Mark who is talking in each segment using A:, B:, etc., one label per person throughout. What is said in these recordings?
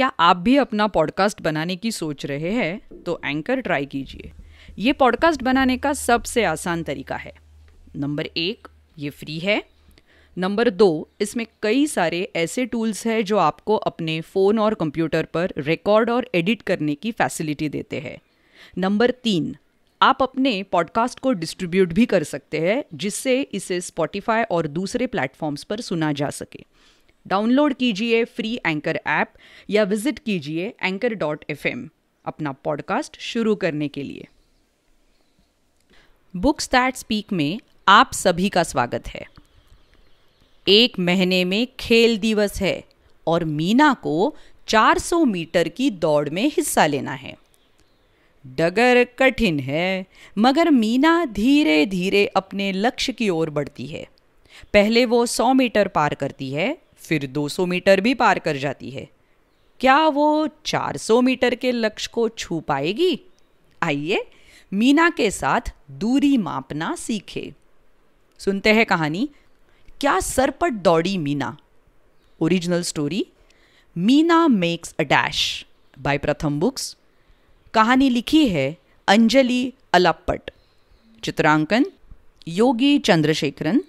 A: क्या आप भी अपना पॉडकास्ट बनाने की सोच रहे हैं? तो एंकर ट्राई कीजिए। ये पॉडकास्ट बनाने का सबसे आसान तरीका है। नंबर एक, ये फ्री है। नंबर दो, इसमें कई सारे ऐसे टूल्स हैं जो आपको अपने फ़ोन और कंप्यूटर पर रिकॉर्ड और एडिट करने की फैसिलिटी देते हैं। नंबर तीन, आप अपने पॉडकास्ट को डिस्ट्रीब्यूट भी कर सकते हैं, जिससे इसे स्पॉटिफाई और दूसरे प्लेटफॉर्म्स पर सुना जा सके। डाउनलोड कीजिए फ्री एंकर ऐप या विज़िट कीजिए एंकर डॉट एफ़ अपना पॉडकास्ट शुरू करने के लिए। बुक्स दैट स्पीक में आप सभी का स्वागत है। एक महीने में खेल दिवस है और मीना को 400 मीटर की दौड़ में हिस्सा लेना है। डगर कठिन है, मगर मीना धीरे धीरे अपने लक्ष्य की ओर बढ़ती है। पहले वो 100 मीटर पार करती है फिर 200 मीटर भी पार कर जाती है। क्या वो 400 मीटर के लक्ष्य को छू पाएगी? आइए मीना के साथ दूरी मापना सीखे। सुनते हैं कहानी, क्या सरपट दौड़ी Meena? Original story, Meena makes a dash, by Pratham Books. कहानी लिखी है अंजलि अलप्पट। चित्रांकन, योगी चंद्रशेखरन।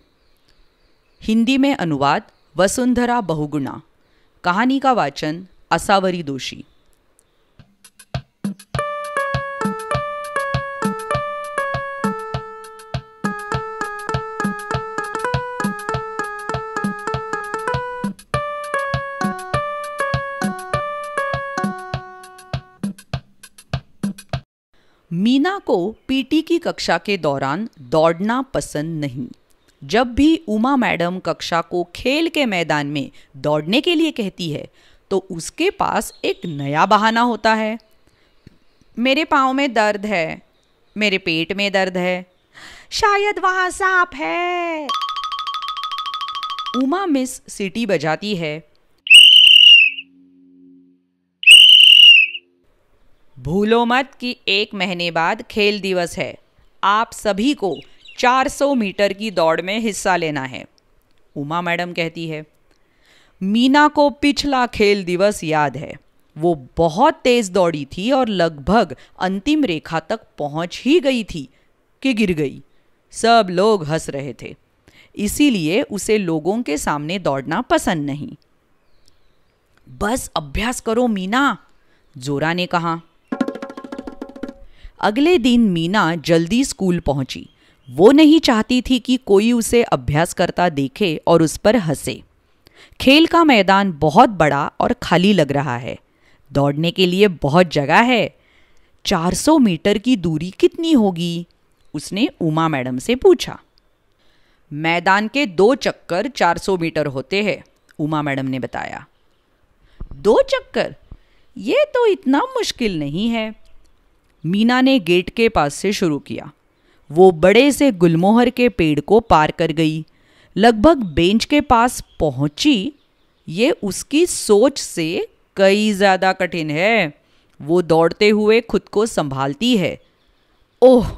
A: हिंदी में अनुवाद वसुंधरा बहुगुणा। कहानी का वाचन असावरी दोषी। मीना को पीटी की कक्षा के दौरान दौड़ना पसंद नहीं। जब भी उमा मैडम कक्षा को खेल के मैदान में दौड़ने के लिए कहती है तो उसके पास एक नया बहाना होता है। मेरे पाँव में दर्द है, मेरे पेट में दर्द है, शायद वहाँ सांप है। उमा मिस सिटी बजाती है। भूलो मत कि एक महीने बाद खेल दिवस है। आप सभी को 400 मीटर की दौड़ में हिस्सा लेना है। उमा मैडम कहती है, मीना को पिछला खेल दिवस याद है। वो बहुत तेज दौड़ी थी और लगभग अंतिम रेखा तक पहुँच ही गई थी कि गिर गई। सब लोग हंस रहे थे। इसीलिए उसे लोगों के सामने दौड़ना पसंद नहीं। बस अभ्यास करो मीना, जोरा ने कहा। अगले दिन मीना जल्दी स्कूल पहुँची। वो नहीं चाहती थी कि कोई उसे अभ्यास करता देखे और उस पर हंसे। खेल का मैदान बहुत बड़ा और खाली लग रहा है। दौड़ने के लिए बहुत जगह है। 400 मीटर की दूरी कितनी होगी? उसने उमा मैडम से पूछा। मैदान के दो चक्कर 400 मीटर होते हैं, उमा मैडम ने बताया। दो चक्कर? ये तो इतना मुश्किल नहीं है। मीना ने गेट के पास से शुरू किया। वो बड़े से गुलमोहर के पेड़ को पार कर गई। लगभग बेंच के पास पहुँची, ये उसकी सोच से कई ज़्यादा कठिन है। वो दौड़ते हुए खुद को संभालती है। ओह,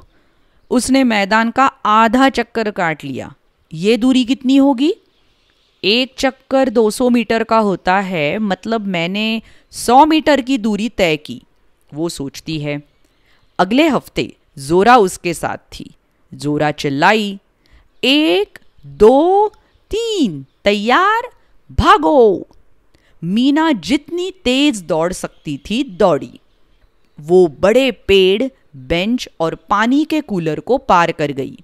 A: उसने मैदान का आधा चक्कर काट लिया। ये दूरी कितनी होगी? एक चक्कर 200 मीटर का होता है मतलब मैंने 100 मीटर की दूरी तय की, वो सोचती है। अगले हफ़्ते जोरा उसके साथ थी। जोरा चिल्लाई, एक, दो, तीन, तैयार, भागो। मीना जितनी तेज दौड़ सकती थी, दौड़ी। वो बड़े पेड़, बेंच और पानी के कूलर को पार कर गई।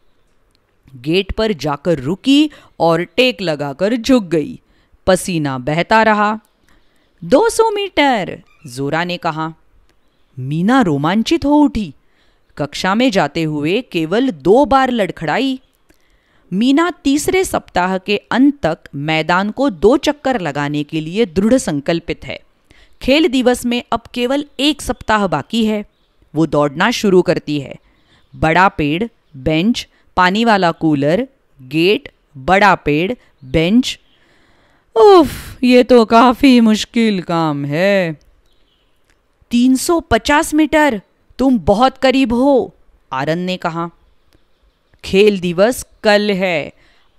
A: गेट पर जाकर रुकी और टेक लगाकर झुक गई। पसीना बहता रहा। 200 मीटर, जोरा ने कहा। मीना रोमांचित हो उठी। कक्षा में जाते हुए केवल दो बार लड़खड़ाई। मीना तीसरे सप्ताह के अंत तक मैदान को दो चक्कर लगाने के लिए दृढ़ संकल्पित है। खेल दिवस में अब केवल एक सप्ताह बाकी है। वो दौड़ना शुरू करती है। बड़ा पेड़, बेंच, पानी वाला कूलर, गेट, बड़ा पेड़, बेंच। उफ, ये तो काफ़ी मुश्किल काम है। 350 मीटर! तुम बहुत करीब हो, आरन ने कहा। खेल दिवस कल है।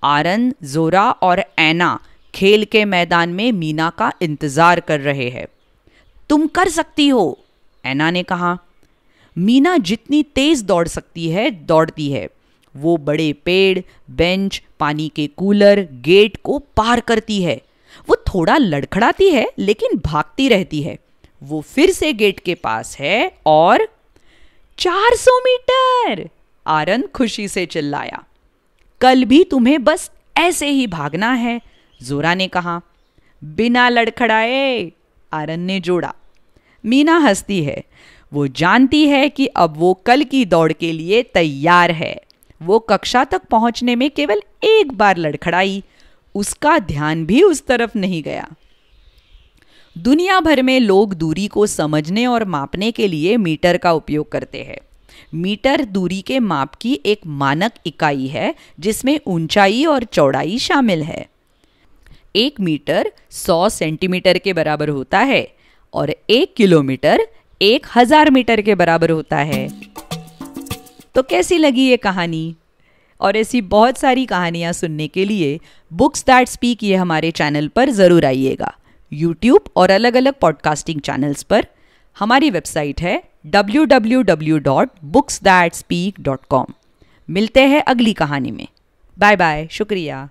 A: आरन, जोरा और ऐना खेल के मैदान में मीना का इंतज़ार कर रहे हैं। तुम कर सकती हो, ऐना ने कहा। मीना जितनी तेज दौड़ सकती है, दौड़ती है। वो बड़े पेड़, बेंच, पानी के कूलर, गेट को पार करती है। वो थोड़ा लड़खड़ाती है, लेकिन भागती रहती है। वो फिर से गेट के पास है और 400 मीटर। आरन खुशी से चिल्लाया। कल भी तुम्हें बस ऐसे ही भागना है, जोरा ने कहा। बिना लड़खड़ाए, आरन ने जोड़ा। मीना हंसती है। वो जानती है कि अब वो कल की दौड़ के लिए तैयार है। वो कक्षा तक पहुँचने में केवल एक बार लड़खड़ाई, उसका ध्यान भी उस तरफ़ नहीं गया। दुनिया भर में लोग दूरी को समझने और मापने के लिए मीटर का उपयोग करते हैं। मीटर दूरी के माप की एक मानक इकाई है, जिसमें ऊंचाई और चौड़ाई शामिल है। एक मीटर 100 सेंटीमीटर के बराबर होता है और एक किलोमीटर एक हज़ार मीटर के बराबर होता है। तो कैसी लगी ये कहानी? और ऐसी बहुत सारी कहानियाँ सुनने के लिए बुक्स दैट स्पीक ये हमारे चैनल पर ज़रूर आइएगा। यूट्यूब और अलग अलग पॉडकास्टिंग चैनल्स पर। हमारी वेबसाइट है www.booksthatspeak.com मिलते हैं अगली कहानी में। बाय बाय शुक्रिया।